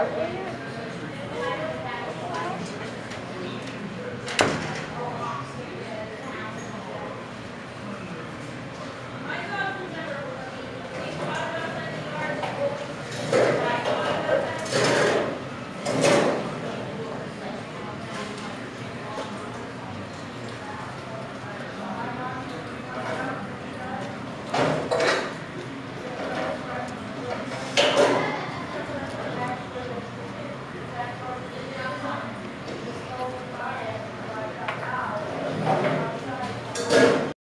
Are we?